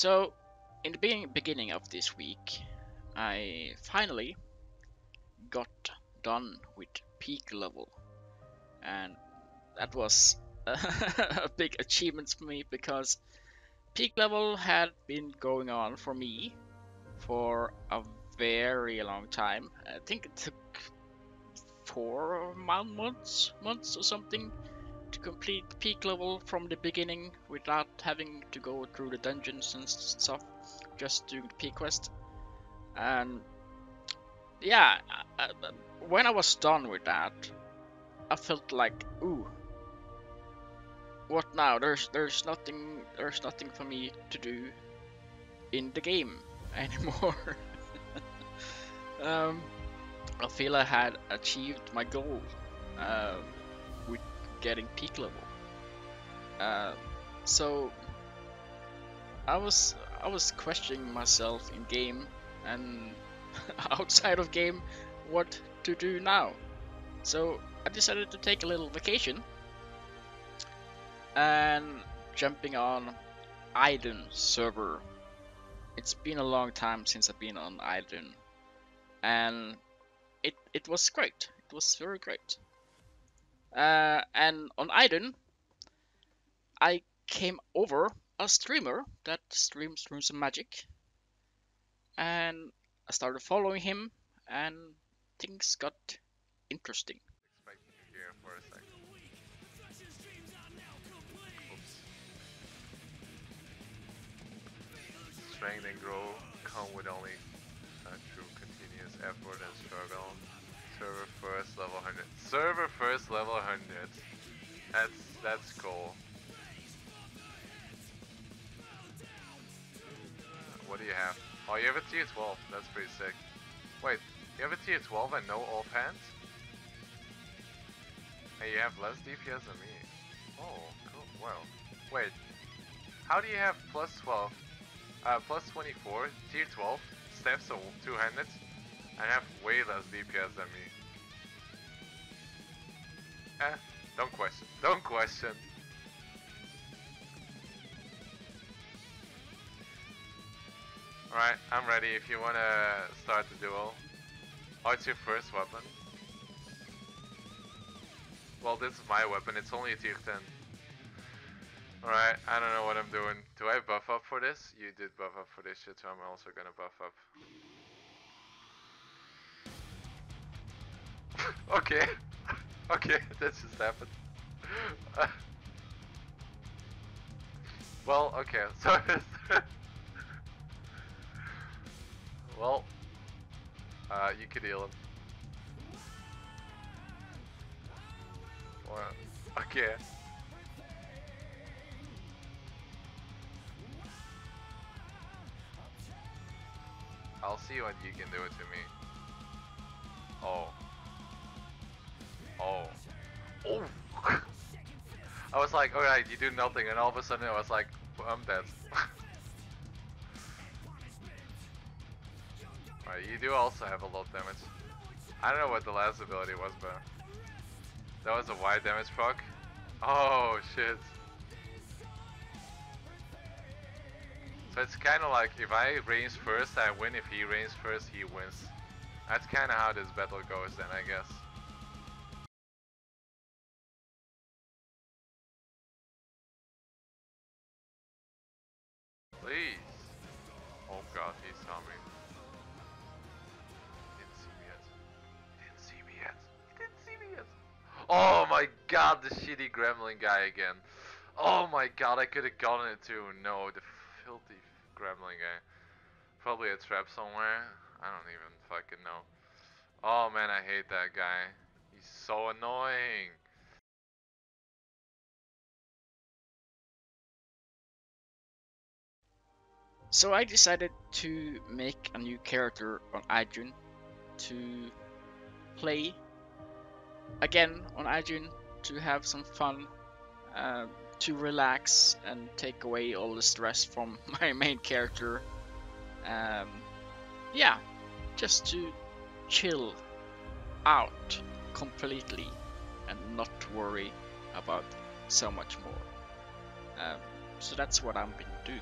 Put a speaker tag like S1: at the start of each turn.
S1: So, in the beginning, beginning of this week, I finally got done with peak level, and that was a big achievement for me because peak level had been going on for me for a very long time. I think it took four months, months or something to complete peak level from the beginning without having to go through the dungeons and stuff, just doing the peak quest. And yeah, uh, uh, when I was done with that, I felt like, ooh, what now? There's there's nothing there's nothing for me to do in the game anymore. um, I feel I had achieved my goal with getting peak level. Uh, so I was I was questioning myself in game and outside of game what to do now. So I decided to take a little vacation and jumping on Iden server. It's been a long time since I've been on Iden and it it was great. It was very great. Uh, and on Iden, I came over a streamer that streams Runes of Magic, and I started following him, and things got interesting.
S2: Strength and come with only uh, continuous effort and struggle. Server first level 100. Server first level 100. That's, that's cool. What do you have? Oh, you have a tier 12. That's pretty sick. Wait, you have a tier 12 and no offhand? And you have less DPS than me. Oh, cool. Well, Wait, how do you have plus 12, uh, plus 24, tier 12, steps, so 200? I have way less DPS than me. Eh, don't question. Don't question. Alright, I'm ready if you wanna start the duel. Oh, it's your first weapon. Well, this is my weapon, it's only a tier 10. Alright, I don't know what I'm doing. Do I buff up for this? You did buff up for this shit, so I'm also gonna buff up. okay. okay, that just happened. well, okay, so... well, uh, you could heal him. Well, okay. I'll see what you can do to me. Oh. Oh. Oh! I was like, oh, alright, you do nothing, and all of a sudden I was like, I'm dead. Alright, you do also have a lot of damage. I don't know what the last ability was, but... That was a wide damage proc? Oh, shit. So it's kind of like, if I range first, I win. If he ranges first, he wins. That's kind of how this battle goes then, I guess. Please. Oh god, he saw me. Didn't see me yet. Didn't see me yet. Didn't see me yet. Oh my god, the shitty gremlin guy again. Oh my god, I could have gotten it too. No, the filthy gremlin guy. Probably a trap somewhere. I don't even fucking know. Oh man, I hate that guy. He's so annoying.
S1: So I decided to make a new character on Ajun to play again on Ajun to have some fun, uh, to relax and take away all the stress from my main character. Um, yeah, just to chill out completely and not worry about so much more. Um, so that's what I've been doing.